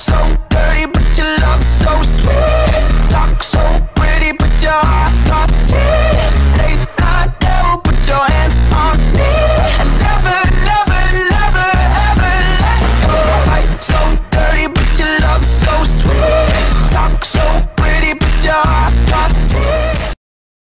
so